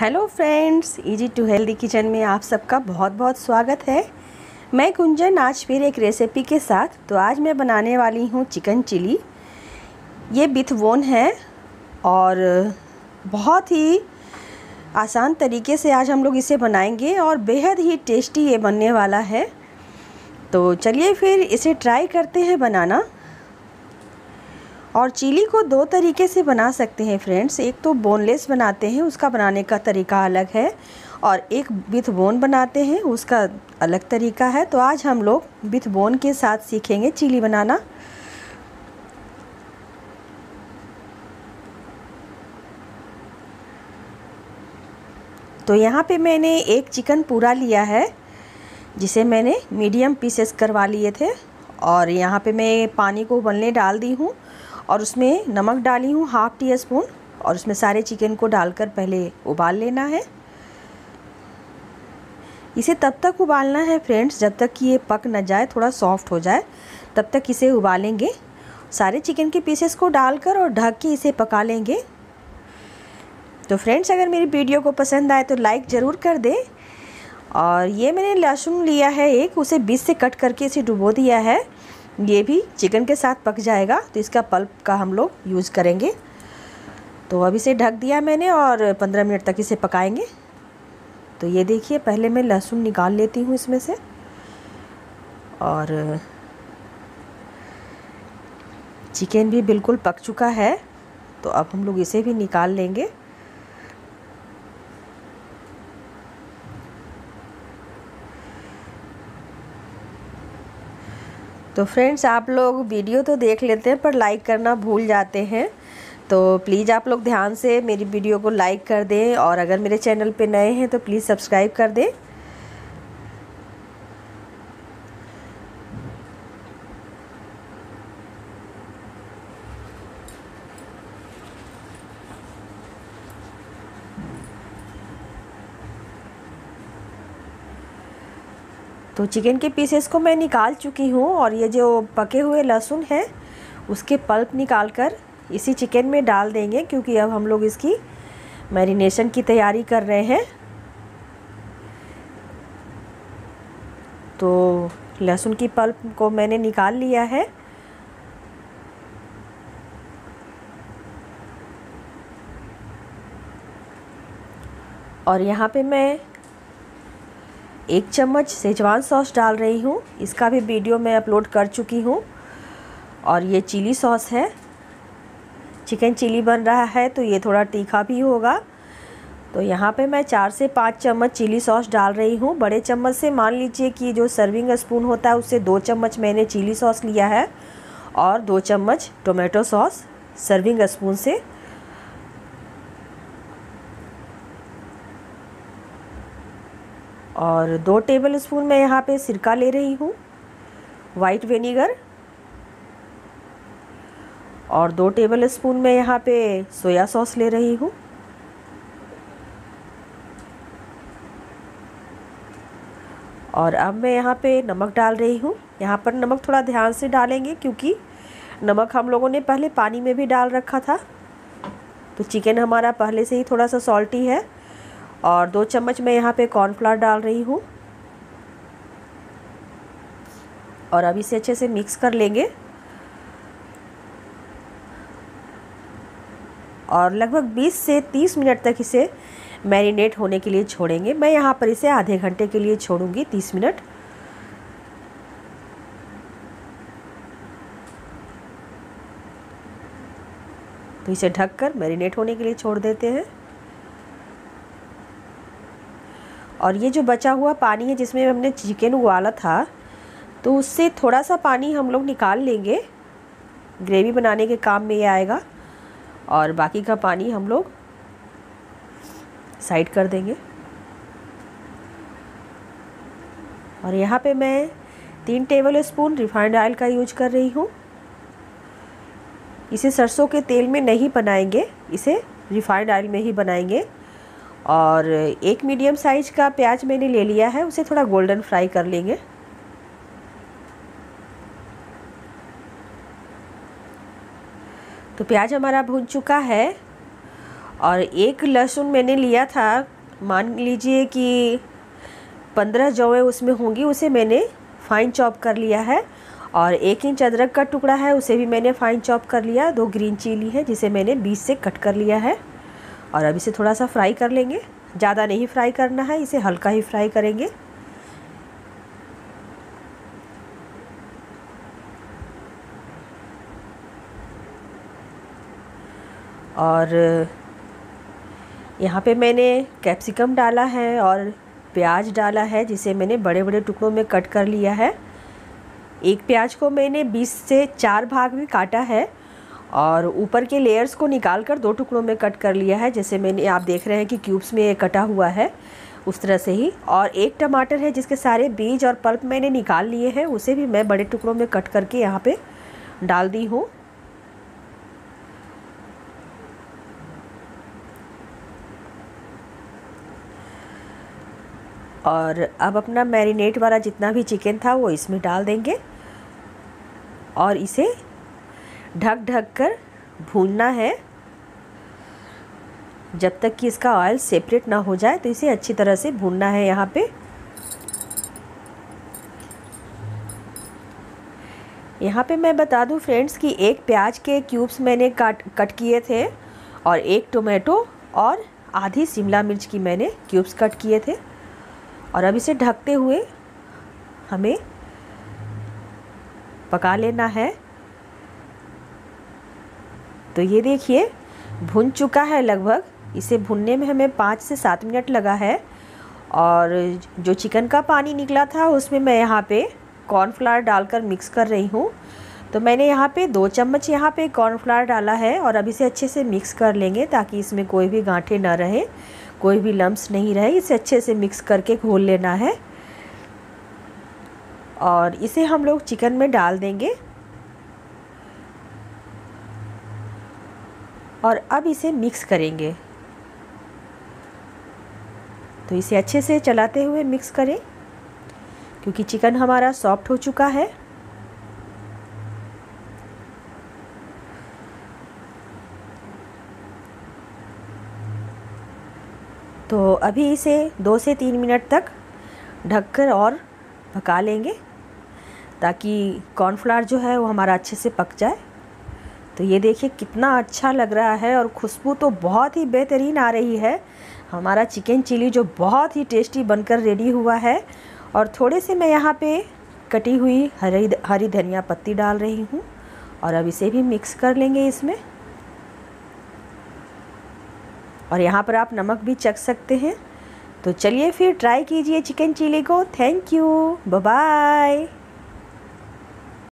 Hello friends easy to healthy kitchen में आप सबका बहुत बहुत स्वागत है। मैं कुंजन, आज फिर एक रेसिपी के साथ। तो आज मैं बनाने वाली हूँ चिकन चिली। ये बिथ बोन है और बहुत ही आसान तरीके से आज हम लोग इसे बनाएँगे और बेहद ही टेस्टी ये बनने वाला है। तो चलिए फिर इसे ट्राई करते हैं बनाना। और चिली को दो तरीके से बना सकते हैं फ्रेंड्स एक तो बोनलेस बनाते हैं, उसका बनाने का तरीका अलग है, और एक विथ बोन बनाते हैं, उसका अलग तरीका है. तो आज हम लोग विथ बोन के साथ सीखेंगे चिली बनाना. तो यहाँ पे मैंने एक चिकन पूरा लिया है, जिसे मैंने मीडियम पीसेस करवा लिए थे, और यहाँ पे मैं पानी को उबलने डाल दी हूँ और उसमें नमक डाली हूँ हाफ़ टी स्पून और उसमें सारे चिकन को डालकर पहले उबाल लेना है। इसे तब तक उबालना है फ्रेंड्स जब तक कि ये पक न जाए, थोड़ा सॉफ्ट हो जाए, तब तक इसे उबालेंगे। सारे चिकन के पीसेस को डालकर और ढक के इसे पका लेंगे। तो फ्रेंड्स अगर मेरी वीडियो को पसंद आए तो लाइक ज़रूर कर दें। और ये मैंने लहसुन लिया है एक, उसे बीस से कट करके इसे डुबो दिया है। ये भी चिकन के साथ पक जाएगा तो इसका पल्प का हम लोग यूज़ करेंगे। तो अब इसे ढक दिया मैंने और पंद्रह मिनट तक इसे पकाएँगे। तो ये देखिए, पहले मैं लहसुन निकाल लेती हूँ इसमें से। और चिकन भी बिल्कुल पक चुका है तो अब हम लोग इसे भी निकाल लेंगे। तो फ्रेंड्स, आप लोग वीडियो तो देख लेते हैं, पर लाइक करना भूल जाते हैं। तो प्लीज़ आप लोग ध्यान से मेरी वीडियो को लाइक कर दें, और अगर मेरे चैनल पे नए हैं तो प्लीज़ सब्सक्राइब कर दें। तो चिकन के पीसेस को मैं निकाल चुकी हूँ और ये जो पके हुए लहसुन है, उसके पल्प निकाल कर इसी चिकन में डाल देंगे क्योंकि अब हम लोग इसकी मैरिनेशन की तैयारी कर रहे हैं। तो लहसुन की पल्प को मैंने निकाल लिया है। और यहाँ पे मैं एक चम्मच सेजवान सॉस डाल रही हूँ। इसका भी वीडियो मैं अपलोड कर चुकी हूँ। और ये चिली सॉस है। चिकन चिली बन रहा है तो ये थोड़ा तीखा भी होगा। तो यहाँ पे मैं चार से पाँच चम्मच चिली सॉस डाल रही हूँ। बड़े चम्मच से मान लीजिए कि जो सर्विंग स्पून होता है उससे दो चम्मच मैंने चिली सॉस लिया है। और दो चम्मच टोमेटो सॉस सर्विंग स्पून से। और दो टेबल स्पून मैं यहाँ पे सिरका ले रही हूँ वाइट विनीगर और दो टेबल स्पून मैं यहाँ पे सोया सॉस ले रही हूँ। और अब मैं यहाँ पे नमक डाल रही हूँ। यहाँ पर नमक थोड़ा ध्यान से डालेंगे क्योंकि नमक हम लोगों ने पहले पानी में भी डाल रखा था। तो चिकन हमारा पहले से ही थोड़ा सा सॉल्टी है। और दो चम्मच मैं यहाँ पे कॉर्नफ्लावर डाल रही हूँ। और अब इसे अच्छे से मिक्स कर लेंगे। और लगभग 20 से 30 मिनट तक इसे मैरिनेट होने के लिए छोड़ेंगे। मैं यहाँ पर इसे आधे घंटे के लिए छोड़ूँगी 30 मिनट। तो इसे ढककर मैरिनेट होने के लिए छोड़ देते हैं। और ये जो बचा हुआ पानी है, जिसमें हमने चिकन उबाला था तो उससे थोड़ा सा पानी हम लोग निकाल लेंगे। ग्रेवी बनाने के काम में ये आएगा और बाकी का पानी हम लोग साइड कर देंगे। और यहाँ पे मैं तीन टेबल स्पून रिफाइंड ऑयल का यूज़ कर रही हूँ। इसे सरसों के तेल में नहीं बनाएँगे, इसे रिफाइंड ऑयल में ही बनाएँगे। और एक मीडियम साइज़ का प्याज मैंने ले लिया है, उसे थोड़ा गोल्डन फ्राई कर लेंगे। तो प्याज हमारा भून चुका है और एक लहसुन मैंने लिया था। मान लीजिए कि पंद्रह जौएँ उसमें होंगी, उसे मैंने फाइन चॉप कर लिया है और एक इंच अदरक का टुकड़ा है, उसे भी मैंने फाइन चॉप कर लिया। दो ग्रीन चिली है, जिसे मैंने बीस से कट कर लिया है। और अब इसे थोड़ा सा फ्राई कर लेंगे। ज़्यादा नहीं फ्राई करना है, इसे हल्का ही फ्राई करेंगे। और यहाँ पे मैंने कैप्सिकम डाला है और प्याज डाला है, जिसे मैंने बड़े बड़े टुकड़ों में कट कर लिया है। एक प्याज को मैंने 20 से चार भाग में काटा है। और ऊपर के लेयर्स को निकाल कर दो टुकड़ों में कट कर लिया है, जैसे मैंने आप देख रहे हैं कि क्यूब्स में ये कटा हुआ है, उस तरह से ही। और एक टमाटर है जिसके सारे बीज और पल्प मैंने निकाल लिए हैं, उसे भी मैं बड़े टुकड़ों में कट करके यहाँ पे डाल दी हूँ। और अब अपना मैरिनेट वाला जितना भी चिकन था वो इसमें डाल देंगे। और इसे ढक ढक कर भूनना है। जब तक कि इसका ऑयल सेपरेट ना हो जाए तो इसे अच्छी तरह से भूनना है यहाँ पे। यहाँ पे मैं बता दूँ फ्रेंड्स कि एक प्याज के क्यूब्स मैंने काट कट किए थे और एक टोमेटो और आधी शिमला मिर्च की मैंने क्यूब्स कट किए थे। और अब इसे ढकते हुए हमें पका लेना है। तो ये देखिए, भुन चुका है लगभग। इसे भुनने में हमें पाँच से सात मिनट लगा है। और जो चिकन का पानी निकला था, उसमें मैं यहाँ पे कॉर्नफ्लावर डालकर मिक्स कर रही हूँ। तो मैंने यहाँ पे दो चम्मच यहाँ पे कॉर्नफ्लावर डाला है और अब इसे अच्छे से मिक्स कर लेंगे ताकि इसमें कोई भी गांठे ना रहे, कोई भी लम्स नहीं रहे। इसे अच्छे से मिक्स करके घोल लेना है। और इसे हम लोग चिकन में डाल देंगे। और अब इसे मिक्स करेंगे। तो इसे अच्छे से चलाते हुए मिक्स करें, क्योंकि चिकन हमारा सॉफ्ट हो चुका है। तो अभी इसे दो से तीन मिनट तक ढककर और पका लेंगे, ताकि कॉर्नफ्लावर जो है वो हमारा अच्छे से पक जाए। तो ये देखिए कितना अच्छा लग रहा है और खुशबू तो बहुत ही बेहतरीन आ रही है। हमारा चिकन चिली जो बहुत ही टेस्टी बनकर रेडी हुआ है और थोड़े से मैं यहाँ पे कटी हुई हरी हरी धनिया पत्ती डाल रही हूँ और अब इसे भी मिक्स कर लेंगे इसमें। और यहाँ पर आप नमक भी चख सकते हैं। तो चलिए फिर ट्राई कीजिए चिकन चिली को। Thank you. बाय